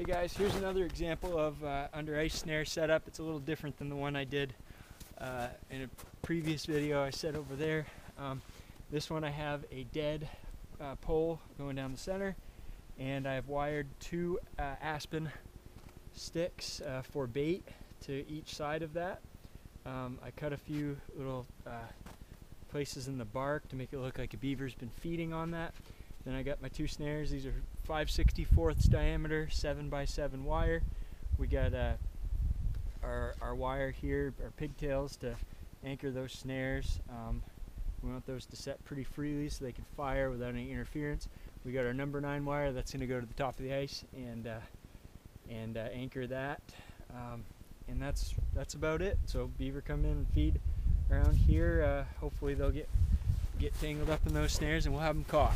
Hey guys, here's another example of uh, under ice snare setup. It's a little different than the one I did uh, in a previous video I set over there. Um, this one I have a dead uh, pole going down the center and I've wired two uh, aspen sticks uh, for bait to each side of that. Um, I cut a few little uh, places in the bark to make it look like a beaver's been feeding on that. Then I got my two snares. These are 5 64ths diameter, 7 by 7 wire. We got uh, our, our wire here, our pigtails to anchor those snares. Um, we want those to set pretty freely so they can fire without any interference. We got our number 9 wire that's going to go to the top of the ice and uh, and uh, anchor that. Um, and that's that's about it. So beaver come in and feed around here. Uh, hopefully they'll get get tangled up in those snares and we'll have them caught.